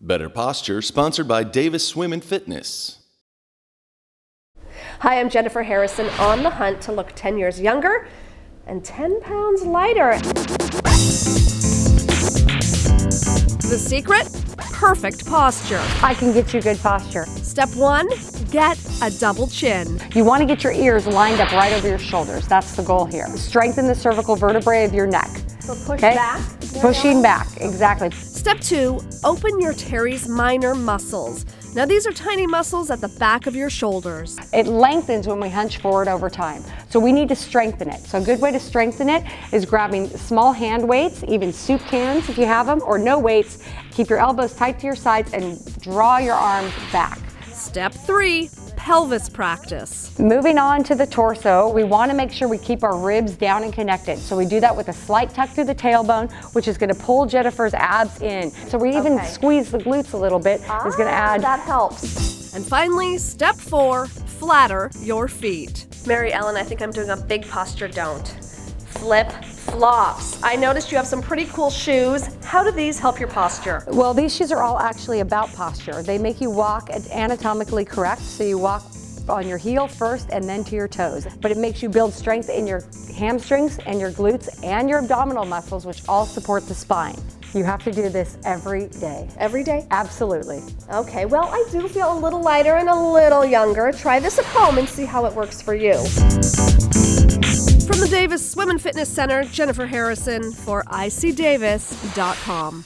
Better Posture, sponsored by Davis Swim and Fitness. Hi, I'm Jennifer Harrison on the hunt to look 10 years younger and 10 pounds lighter. The secret? Perfect posture. I can get you good posture. Step one, get a double chin. You want to get your ears lined up right over your shoulders. That's the goal here. Strengthen the cervical vertebrae of your neck. So push Okay? back. Pushing back, exactly. Step two, open your teres minor muscles. Now these are tiny muscles at the back of your shoulders. It lengthens when we hunch forward over time. So we need to strengthen it. So a good way to strengthen it is grabbing small hand weights, even soup cans if you have them, or no weights. Keep your elbows tight to your sides and draw your arms back. Step three, pelvis practice. Moving on to the torso, we want to make sure we keep our ribs down and connected. So we do that with a slight tuck through the tailbone, which is going to pull Jennifer's abs in. So we even Okay. squeeze the glutes a little bit. is going to ah, add That helps. And finally, step four, flatter your feet. Mary Ellen, I think I'm doing a big posture don't. Flip flops. I noticed you have some pretty cool shoes. How do these help your posture? Well, these shoes are all actually about posture. They make you walk anatomically correct, so you walk on your heel first and then to your toes. But it makes you build strength in your hamstrings and your glutes and your abdominal muscles, which all support the spine. You have to do this every day. Every day? Absolutely. Okay, well, I do feel a little lighter and a little younger. Try this at home and see how it works for you. From the Davis Swim and Fitness Center, Jennifer Harrison for iSeeDavis.com.